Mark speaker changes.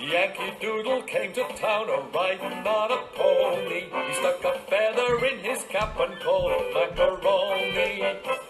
Speaker 1: Yankee Doodle came to town a riding on a pony. He stuck a feather in his cap and called it macaroni.